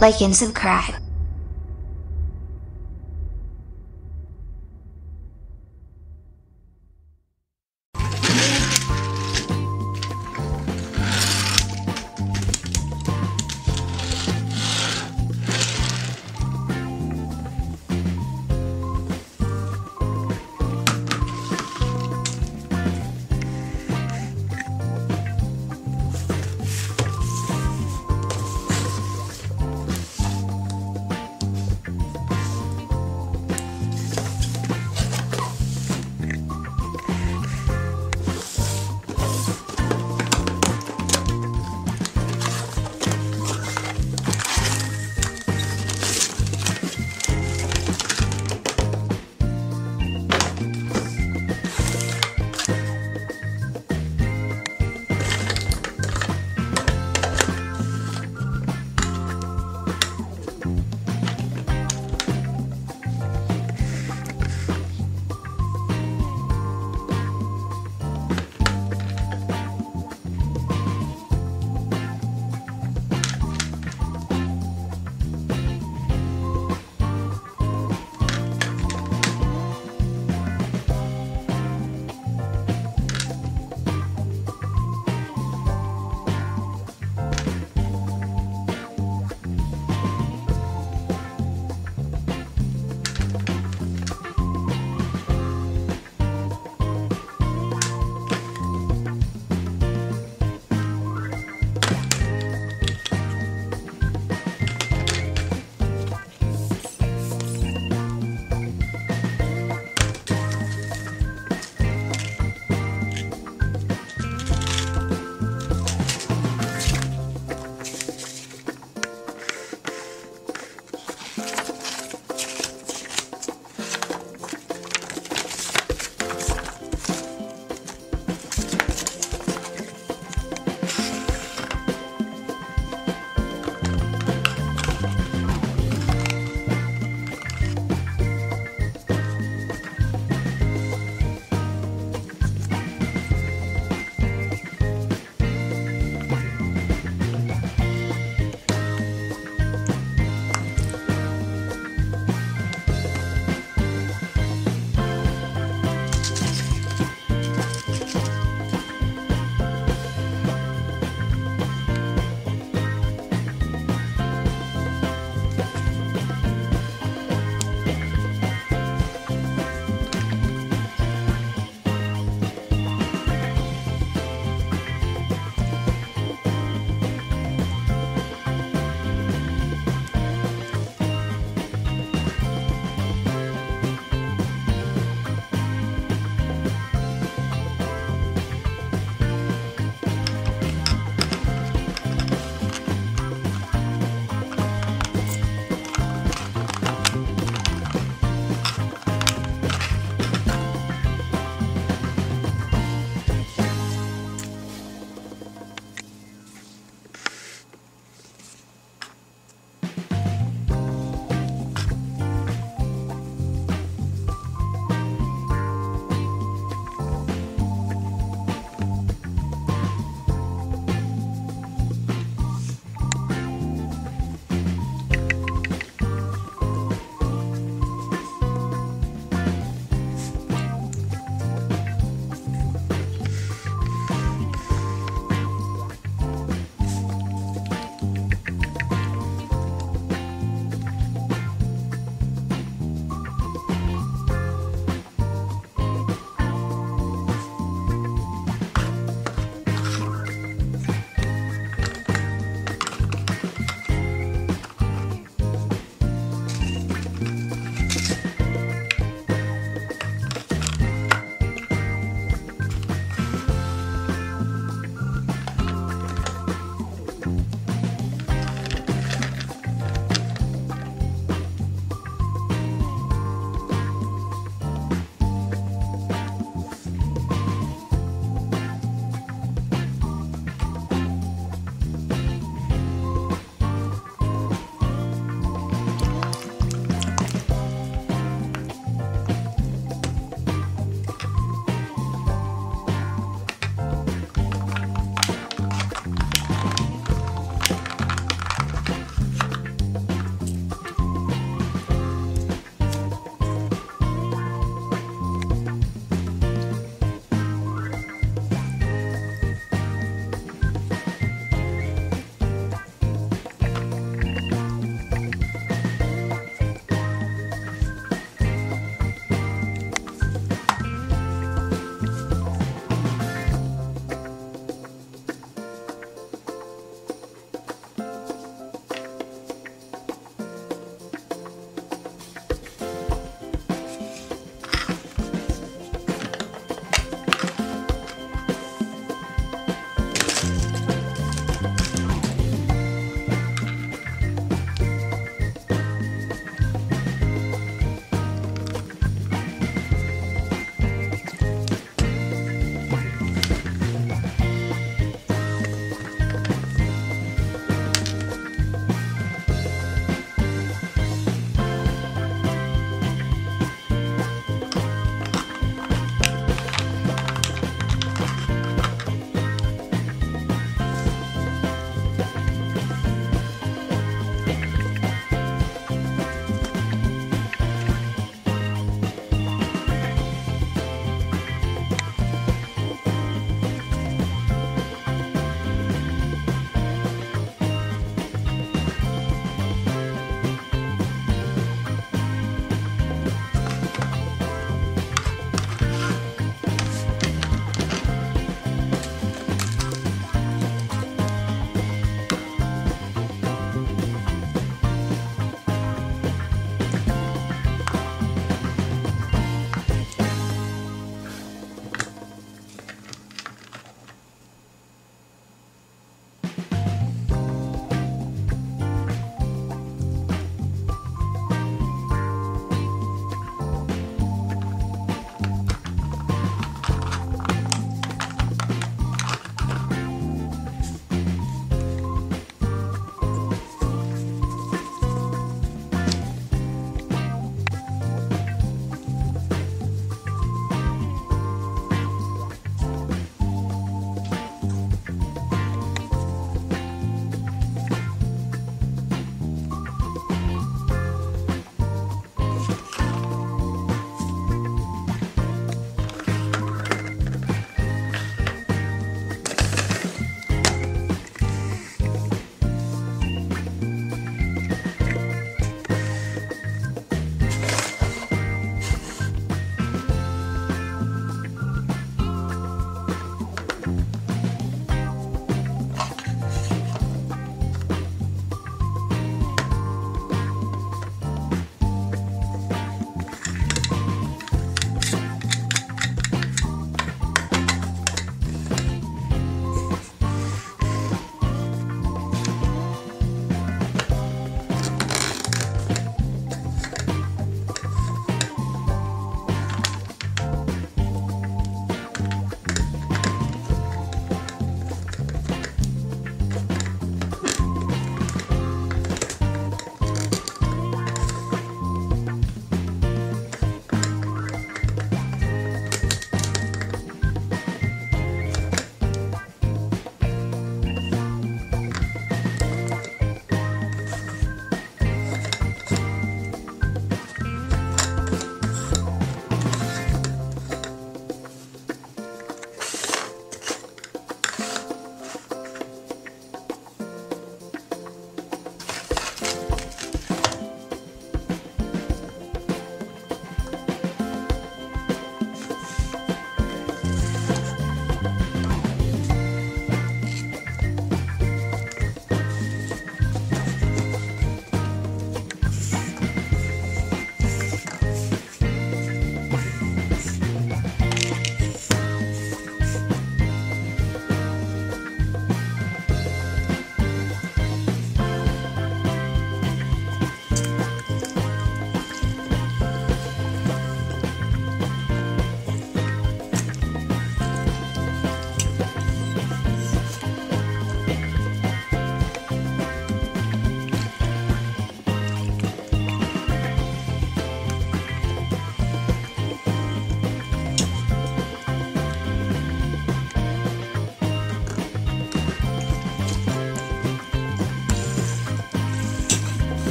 like and subscribe. Bye.